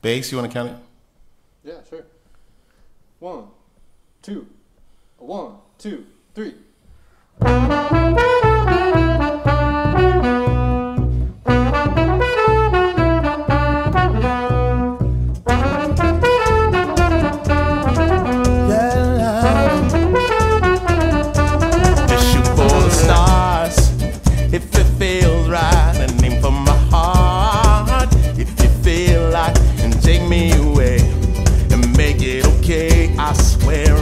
Bass, you want to count it? Yeah, sure. One, two, one, two, three. take me away and make it okay. I swear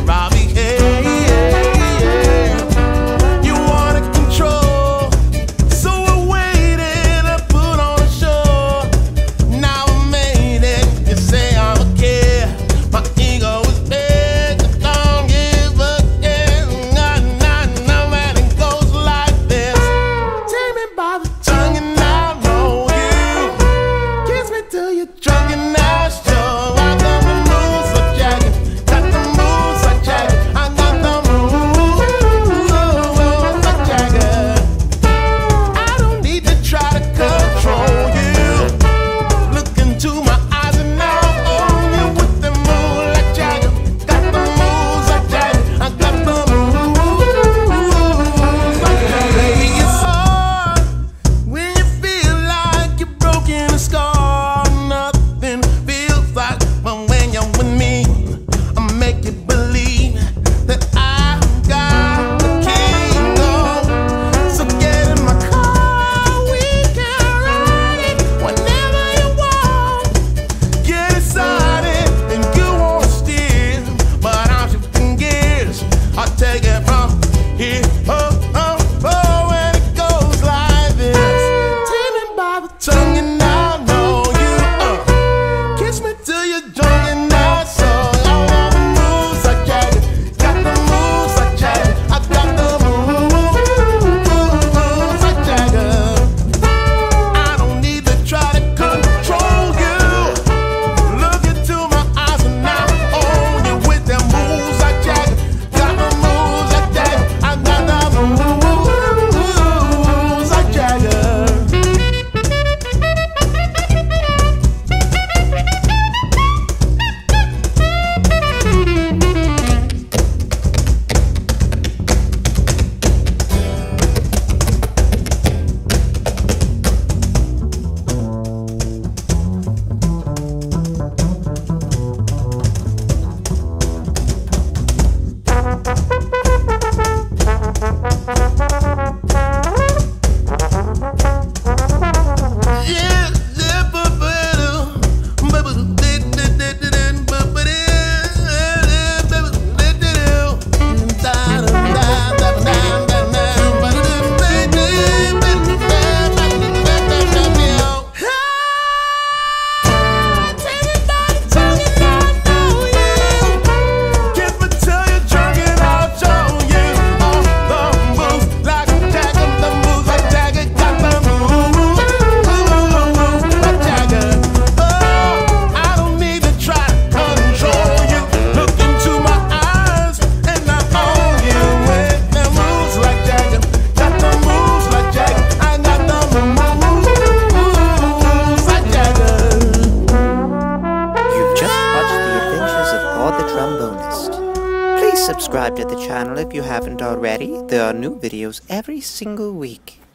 subscribe to the channel if you haven't already. There are new videos every single week.